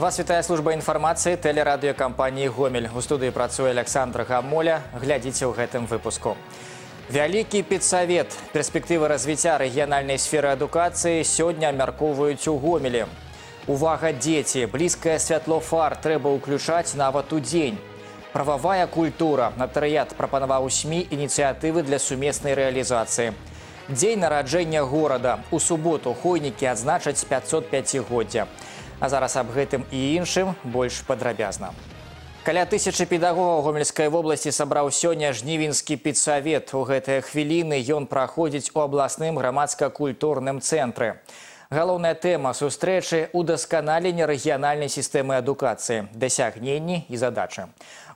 Вас вітае служба інфармацыі тэлерадыёкампаніі гомель у студыі працуе Александра гамоля глядзіце ў гэтым выпуску вялікі педсавет перспектывы развіцця рэгіянальнай сферы адукацыі сёння абмяркоўваюць у гомелі увага дзеці блізкае святло фар трэба ўключаць нават у дзень прававая культура натарыят прапанаваў сМ ініцыятывы для сумеснай рэалізацыі дзень нараджэння горада у суботу хойнікі адзначаць 505годдзя а зараз аб гэтым і іншым больш падрабязна. Каля тысячы педагогаў гомельскай вобласці сабраў сёння жнівенскі педсавет. У гэтыя хвіліны ён праходзіць у абласным грамадска-культурным цэнтры. Галоўная тэма сустрэчы удасканаленне рэгіянальнай сістэмы адукацыі, дасягненні і задачы.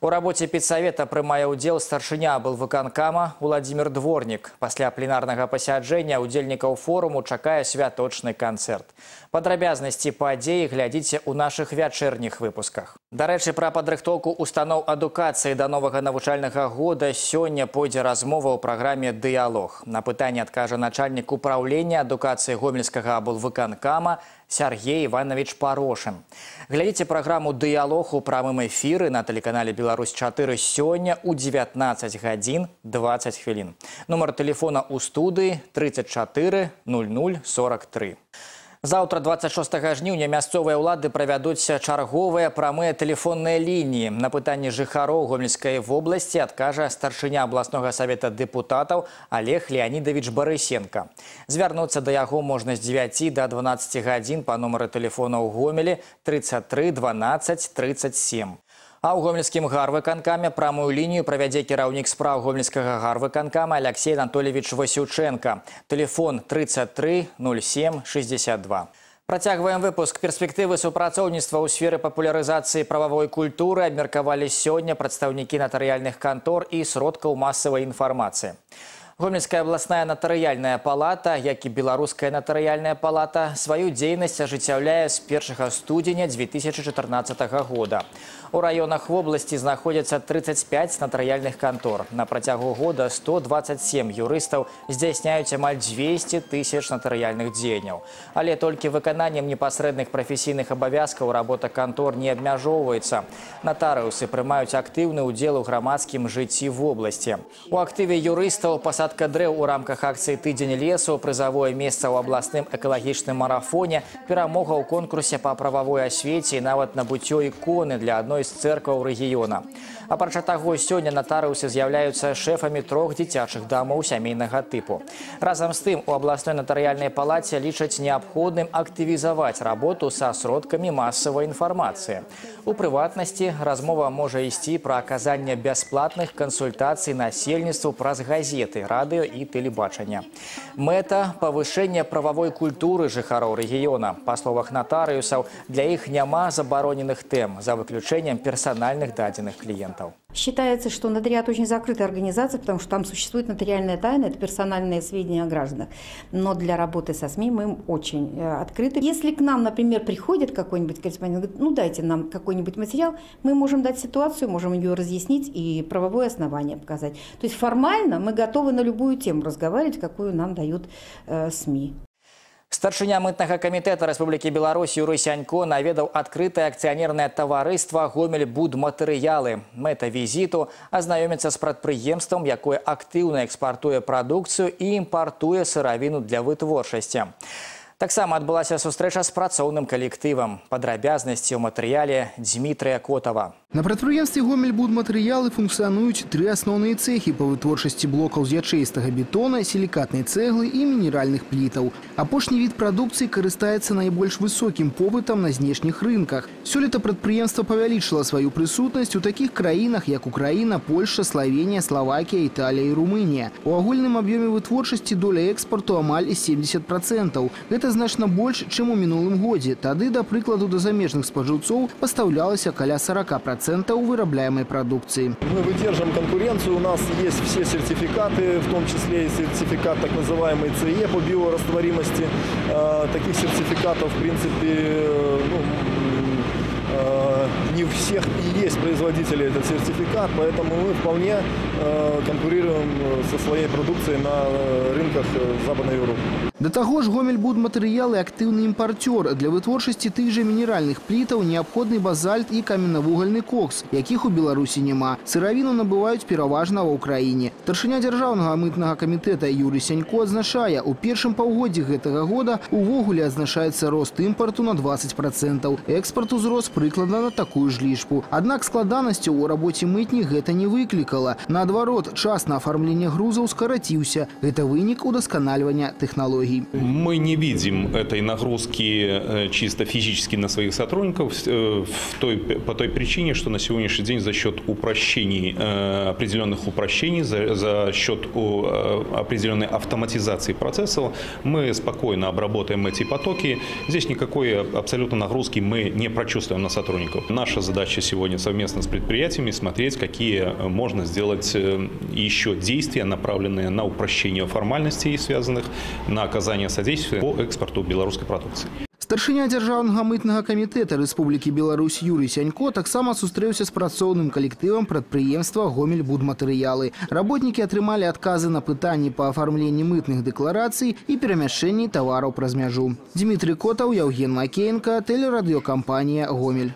У рабоце педсавета прымае ўдзел старшыня был выканкама Владзімир Дворнік. Пасля пленарнага пасяджэння удзельнікаў форуму чакае святочны канцэрт. Падрабязнасці падзеі глядзіце ў нашых вячэрніх выпусках. Дарэчы, пра падрыхтоўку устаноў адукацыі да новага навучальнага года сёння пойдзе размова ў праграме дыялог. На пытанне адкажа начальнік управлення адукацыі гомельскага абулвыканкама Сергей Иванович Порошин. Глядите программу «Диалог» у прамым эфиры на телеканале «Беларусь-4» сегодня у 19 гадзін 20 хвилин. Номер телефона у студии 34 00 43. Завтра 26 жніўня мясцовыя ўлады правядуць чарговыя прамыя тэлефонныя лініі. На пытанні жыхароў гомельскай вобласці адкажа старшыня абласнога савета дэпутатаў Олег Леонидович Барысенко. Звярнуцца да яго можна з 9 до 12 гадзін па нумары тэлефона ў гомелі 33 12 37. А ў гомельскім гарвыканкаме прамую лінію правядзе кіраўнік спраў гомельскага гарвыканкама Алексей Анатольевич Васюченко. Телефон 33 07 62. Працягваем выпуск перспектывы супрацоўніцтва ў сферы папулярызацыі прававой культуры абмеркавалі сёння прадстаўнікі натарыяльных кантор і сродкаў масавай інфармацыі. Гомельская областная нотариальная палата, як і беларуская нотариальная палата, сваю дзейнасць ажыццяўляе з 1 студзеня 2014 года. У районах вобласці знаходзяцца 35 натарыяльных кантор. На працягу года 127 юрыстаў здзяйсняюць амаль 200 тысяч натарыяльных дзеянняў. Але толькі выкананнем непасрэдных прафесійных абавязкаў работа кантор не абмяжоўваецца. Натарыусы прымаюць актыўны ўдзел у грамадскім жыцці вобласці. У актыве юрыстаў пасад Пасадка дрэў у рамках акцыі тыдзень лесу, прызавое месца ў абласным экалагічным марафоне, перамога ў конкурсе па прававой асвеце і нават набыццё іконы для адной з цэркваў рэгіёна. Апрача таго, сёння натарыусы з'яўляюцца шэфамі трох дзіцячых дамоў сямейнага тыпу. Разам з тым у абласной натарыяльнай палаце лічаць неабходным актывізаваць работу са сродкамі масавай інфармацыі. У прыватнасці размова можа ісці пра аказанне бясплатных кансультацый насельніцтву праз газеты, радыё і тэлебачання. Мэта павышэння прававой культуры жыхароў рэгіёна. Па словах натарыусаў, для іх няма забароненых тэм за выключэннем персанальных дадзеных кліентаў. Считается, что нотариат очень закрытая организация, потому что там существует нотариальная тайна, это персональные сведения о гражданах. Но для работы со СМИ мы очень э, открыты. Если к нам, например, приходит какой-нибудь корреспондент, говорит, ну дайте нам какой-нибудь материал, мы можем дать ситуацию, можем ее разъяснить и правовое основание показать. То есть формально мы готовы на любую тему разговаривать, какую нам дают э, СМИ. Старшыня мытнага камітэта Рэспублікі Беларусь Юрый Сянько наведаў адкрытае акцыянернае таварыства гомель будматэрыялы. Мэта візіту азнаёміцца з прадпрыемствам, якое актыўна экспартуе прадукцыю і імпартуе сыравіну для вытворчасці. Таксама адбылася сустрэча з працоўным калектывам. Падрабязнасці ў матэрыяле Дмітрыя Котава. На прадпрыемстве гомельбудматэрыялы функцыянуюць тры асноўныя цэхі па вытворчасці блокаў з ячэістага бетона, сілікатнай цэглы і мінеральных плітаў. Апошні від прадукцыі карыстаецца найбольш высокім попытам на знешніх рынках. Сёлета прадпрыемства павялічыла сваю прысутнасць у такіх краінах, як Украіна, Польша, Славенія, Славакія, Італія і Румынія. У агульным аб'ёме вытворчасці доля экспарту амаль 70%. Гэта Гэта значна больш, чым у мінулым годзе. Тады, да прыкладу, да замежных спажыўцоў пастаўлялася каля 40% вырабляемой продукции. Мы выдержим конкуренцию, у нас есть все сертификаты, в том числе и сертификат так называемый ЦЕ по биорастворимости. Таких сертификатов, в принципе, ну, не, всех и есть производители этот сертификат, поэтому мы вполне э, конкурируем э, со своей продукцией на э, рынках э, Западной Европы. Да таго ж гомельбудматэрыялы актыўны імпарцёр. Для вытворчасці тых жа мінеральных плітаў неабходны базальт і каменнавугальны кокс, якіх у Беларусі няма. Сыравіну набываюць пераважна ва ўкраіне. Старшыня дзяржаўнага мытнага камітэта Юрый Сянько адзначае, у першым паўгоддзі гэтага года увогуле адзначаецца рост імпарту на 20%. Экспарт узрос прыкладна на такую ж лічбу. Аднак складанасцяў у рабоце мытні гэта не выклікала. Наадварот, час на афармленне грузаў скараціўся. Гэта вынік удасканальвання тэхналогій. Мы не видим этой нагрузки э, чисто физически на своих сотрудников э, в той, по той причине, что на сегодняшний день за счет упрощений, э, определенных упрощений, за, за счет определенной автоматизации процессов, мы спокойно обработаем эти потоки. Здесь никакой абсолютно нагрузки мы не прочувствуем на сотрудников. Наша задача сегодня совместно с предприятиями смотреть, какие можно сделать еще действия, направленные на упрощение формальностей, связанных на оказания содействия по экспорту белорусской продукции. Старшыня дзяржаўнага мытнага камітэта Рэспублікі Беларусь Юрый Сянько таксама сустрэўся з працоўным калектывам прадпрыемства гомельбудматэрыялы. Работнікі атрымалі адказы на пытанні па афармленні мытных дэкларацый і перамяшчэнні тавараў праз мяжу. Дмітрий Котаў, Яўген Макеенко, тэлерадыёкампанія Гомель.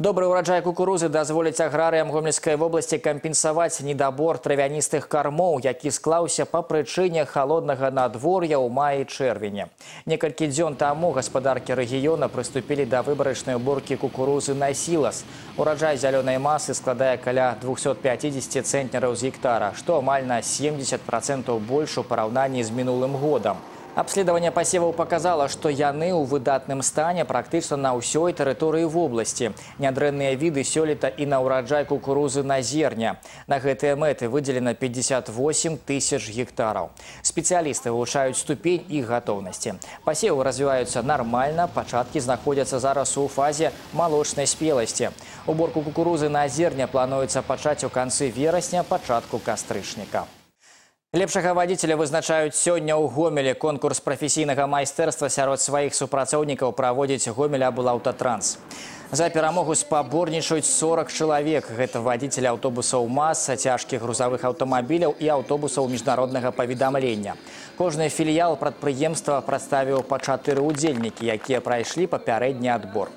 Добры ўраджай кукурузы дазволіць аграрыям гомельскай вобласці кампенсаваць недабор травяністых кармоў, які склаўся па прычыне халоднага надвор'я ў маі чэрвеня. Некалькі дзён таму гаспадаркі рэгіёна прыступілі да выбарачнай уборкі кукурузы на сілас. Ураджай зялёнай масы складае каля 250 цэнтнераў з гектара, што амаль на 70% больш у параўнанні з мінулым годам. Обследование посевов показало, что яны ў выдатным стане практычна на ўсёй тэрыторыі вобласці. Нядрэнныя віды сёлета і на ўраджай кукурузы на зерня. На гэтыя мэты выделено 58 тысяч гектараў. Спецыялісты вывучаюць ступень іх гатоўнасці. Пасевы развіваюцца нармальна, пачаткі знаходзяцца зараз у фазе малочнай спеласці. Уборку кукурузы на зерня плануецца пачаць у канцы верасня, пачатку кастрычніка. Лепшага вадзіцеля вызначаюць сёння ў гомелі конкурс прафесійнага майстэрства сярод сваіх супрацоўнікаў праводзіць гомеля булаўтатранс. За перамогу спаборнічаюць 40 чалавек. Гэта вадзіцелі аўтобусаў маса, цяжкіх грузавых аўтамабіляў і аўтобусаў міжнароднага паведамлення. Кожны філіял прадпрыемства прадставіў па чатыры ўдзельнікі, якія прайшлі папярэдні адбор.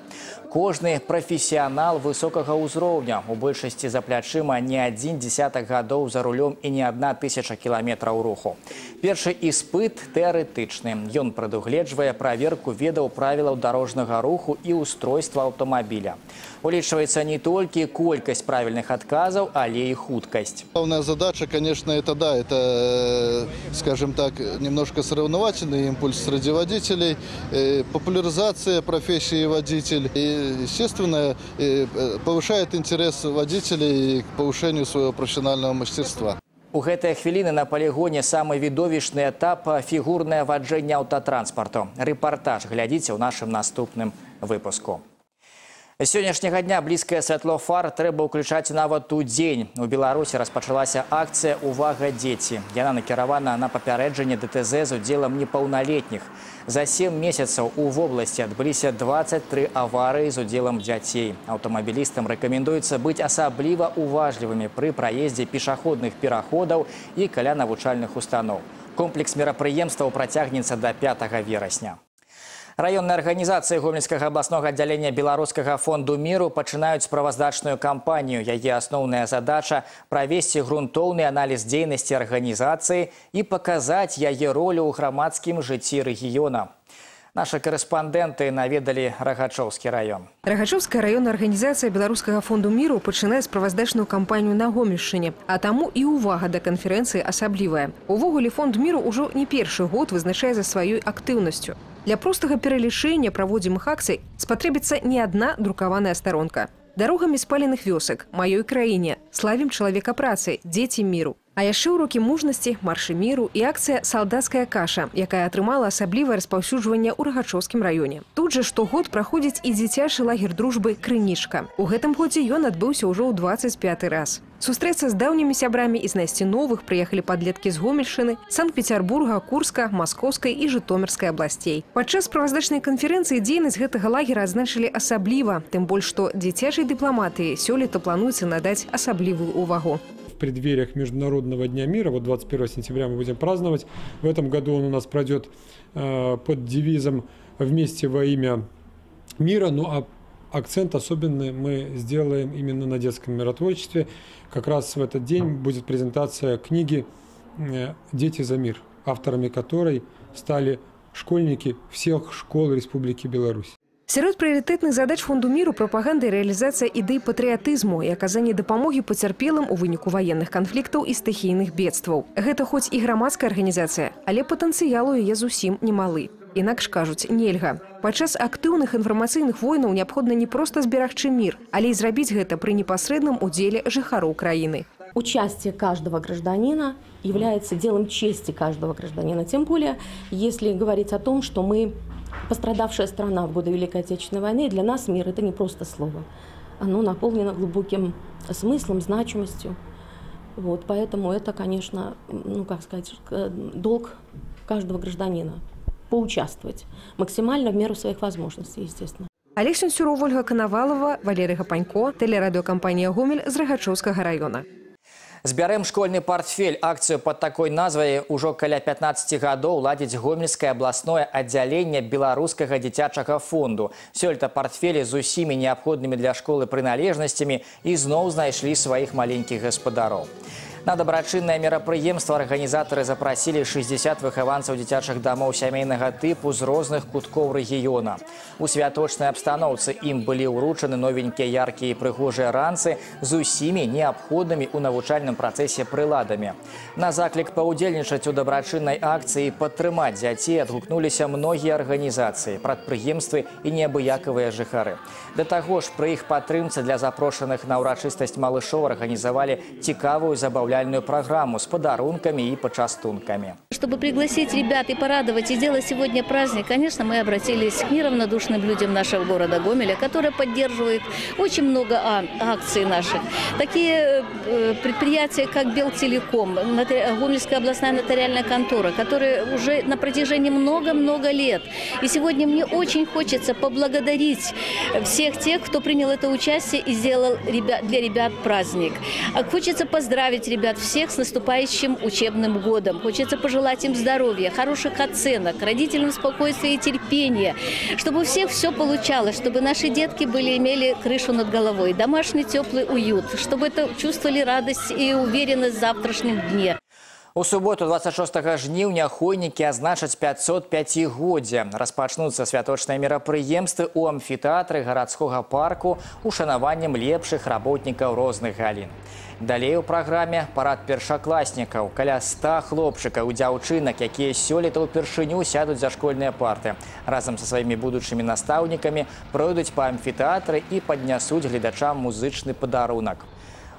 Кожны прафесіянал высокага ўзроўня. У большасці за плячыма не адзін дзесятак гадоў за рулём і не адна тысяча кіламетраў руху. Першы іспыт тэарэтычны. Ён прадугледжвае праверку ведаў правілаў дарожнага руху і устройства аўтамабіля. Улічваецца не толькі колькасць правільных адказаў, але і хуткасць. Главная задача, конечно, это да, это, скажем так, немножко соревновательный импульс среди водителей, э, популяризация профессии водитель и естественно, повышает интерес водителей к повышению своего профессионального мастерства. У гэтыя хвіліны на палігоне самы відовішны этап фігурнае ваджэнне аўтатранспарту. Рэпартаж глядзіце ў нашым наступным выпуску. Сённяшняга дня блізкае святло фар трэба ўключаць нават у дзень. У Беларусі распачалася акцыя «Увага дзеці». Яна накіравана на папярэджанне ДТЗ з удзелам непаўналетніх. За 7 месяцаў у вобласці адбыліся 23 аварыі з удзелам дзяцей. Аўтамабілістам рэкамендуецца быць асабліва уважлівымі пры праездзе пешаходных пераходаў і каля навучальных устаноў. Комплекс мерапрыемстваў працягнецца да 5 верасня. Раённыя арганізацыі гомельскага абласнога аддзялення беларускага фонду міру пачынаюць справаздачную кампанію. Яе асноўная задача правесці грунтоўны аналіз дзейнасці арганізацыі і паказаць яе ролю ў грамадскім жыцці рэгіёна. Нашы карэспандэнты наведалі рагачоўскі раён. Рагачоўская раённая арганізацыя беларускага фонду міру пачынае справаздачную кампанію на гомельшчыне, а таму і ўвага да канферэнцыі асаблівая. Увогуле фонд міру ўжо не першы год вызначае за сваёй актыўнасцю. Для простага пералічэння праводзімых акцый спатрэбіцца не адна друкаваная старонка. Дарогамі спаленых вёсак, маёй краіне, славім чалавека працы, дзеці міру. А яшчэ ўрокі мужнасці, маршы міру і акцыя салдацкая каша, якая атрымала асаблівае распаўсюджванне ў рагачоўскім раёне. Тут жа штогод праходзіць і дзіцячы лагер дружбы крынічка. У гэтым годзе ён адбыўся ўжо ў 25 раз. Сустрэцца з даўнімі сябрамі і знайсці новых прыехалі падлеткі з Гомельшчыны, Санкт-Петербурга, Курска, Маскоўскай і Жытомірскай абласцей. Падчас справаздачнай канферэнцыі дзейнасць гэтага лагера адзначылі асабліва, тым больш што дзіцячай дыпламатыі сёлета плануецца надаць асаблівую ўвагу преддвериях Международного дня мира, вот 21 сентября мы будем праздновать. В этом году он у нас пройдет э, под девизом «Вместе во имя мира». Ну а акцент особенный мы сделаем именно на детском миротворчестве. Как раз в этот день будет презентация книги э, «Дети за мир», авторами которой стали школьники всех школ Республики Беларусь. Сярод прыярытэтных задач фонду міру прапаганда і рэалізацыя ідэй патрыятызму і аказанне дапамогі пацярпелым у выніку ваенных канфліктаў і стыхійных бедстваў. Гэта хоць і грамадская арганізацыя, але патэнцыялу яе зусім немалы. Інакш кажуць нельга. Падчас актыўных інфармацыйных войнаў неабходна не проста зберагчы мір, але і зрабіць гэта пры непасрэдным удзеле жыхароў краіны. Участие каждого гражданина является делом чести каждого гражданина. Тем более, если говорить о том, что мы пострадавшая страна в годы Великой Отечественной войны. И для нас мир – это не просто слово. Оно наполнено глубоким смыслом, значимостью. Вот, поэтому это, конечно, ну, как сказать, долг каждого гражданина поучаствовать максимально в меру своих возможностей, естественно. Олег Сенсюров, Ольга Коновалова, Валерий Гапанько, телерадиокомпания «Гомель» з Рагачовскага района. Збярэм школьны портфель акцыю под такой назвай ужо каля 15 гадоў ладзіць гомельскае абласное аддзяленне беларускага дзіцячага фонду. Сёлета портфелі з усімі неабходнымі для школы прыналежнасцямі ізноў знайшлі сваіх маленькіх гаспадароў. На дабрачыннае мерапрыемства арганізатары запрасілі 60 выхаванцаў дзіцячых дамоў сямейнага тыпу з розных куткоў рэгіёна. У святочнай абстаноўцы ім былі ўручаны новенькія яркія і прыгожыя ранцы з усімі неабходнымі ў навучальным працэсе прыладамі. На заклік паўдзельнічаць у дабрачыннай акцыі падтрымаць дзяцей адгукнуліся многія арганізацыі, прадпрыемствы і неабыякавыя жыхары. Да таго ж пры іх падтрымцы для запрошаных на ўрачыстасць малышоў арганізавалі цікавую забаўляю забавляльную программу с подарунками и почастунками. Чтобы пригласить ребят и порадовать и сделать сегодня праздник, конечно, мы обратились к неравнодушным людям нашего города Гомеля, которые поддерживают очень много а, акций наших. Такие э, предприятия, как Белтелеком, Гомельская областная нотариальная контора, которые уже на протяжении много-много лет. И сегодня мне очень хочется поблагодарить всех тех, кто принял это участие и сделал для ребят праздник. Хочется поздравить ребят ребят всех с наступающим учебным годом. Хочется пожелать им здоровья, хороших оценок, родителям спокойствия и терпения, чтобы у всех все получалось, чтобы наши детки были, имели крышу над головой, домашний теплый уют, чтобы это чувствовали радость и уверенность в завтрашнем дне. У суботу 26 жніўня хойнікі азначаць 505годдзя. Распачнуцца святочныя мерапрыемствы ў амфітэатры гарадскога парку ушанаваннем лепшых работнікаў розных галін. Далей у праграме парад першакласнікаў. Каля 100 хлопчыкаў у дзяўчынак, якія сёлета ўпершыню сядуць за школьныя парты. Разам са сваімі будучымі настаўнікамі пройдуць па амфітэатры і паднясуць гледачам музычны падарунак.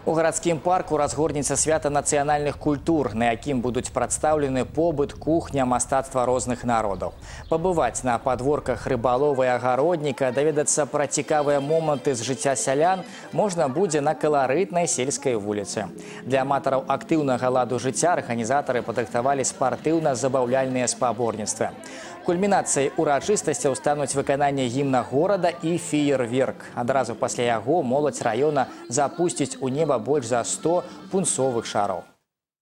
У гарадскім парку разгорнецца свята нацыянальных культур, на якім будуць прадстаўлены побыт, кухня, мастацтва розных народаў. Пабываць на падворках рыбалова і агародніка, даведацца пра цікавыя моманты з жыцця сялян можна будзе на каларытнай сельскай вуліцы. Для аматараў актыўнага ладу жыцця арганізатары падрыхтавалі спартыўна-забаўляльныя спаборніцтвы. Кульмінацыяй урачыстасцяў стануць выкананне гімна горада і феерверк. Адразу пасля яго моладзь раёна запусціць у неба больш за 100 пунцовых шараў.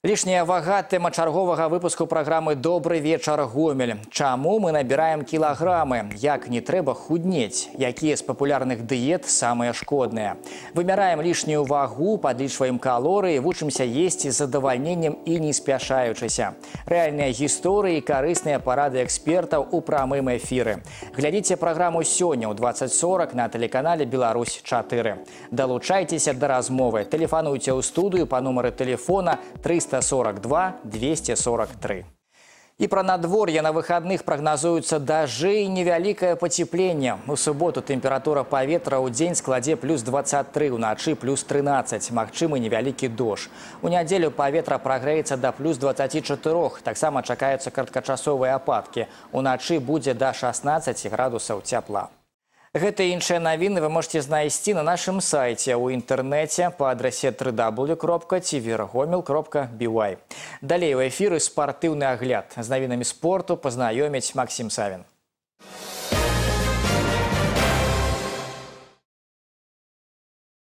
Лішняя вага тэма чарговага выпуску праграмы добры вечар гомель. Чаму мы набіраем кілаграмы, як не трэба худнець, якія з папулярных дыет самыя шкодныя. Вымяраем лішнюю вагу, падлічваем калорыі, вучымся есці з задавальненнем і не спяшаючыся. Рэальныя гісторыі і карысныя парады экспертаў у прамым эфіры. Глядзіце праграму сёння ў 2040 на тэлеканале Беларусь 4. Далучайцеся да размовы. Тэлефануйце ў студыю па нумары тэлефона 300 342 243. И про надворье на выходных прогнозуются дожди и невеликое потепление. В субботу температура поветра у день складе плюс 23, у ночи плюс 13. Магчимый невеликий дождь. У неделю поветра прогреется до плюс 24. Так само чакаются краткочасовые опадки. У ночи будет до 16 градусов тепла. Гэта і іншыя навіны вы можете знайсці на нашым сайце ў інтэрнэце па адрасе www.tvергомел.by. Далей у эфіры спартыўны агляд з навінамі спорту пазнаёміць Максім Савін.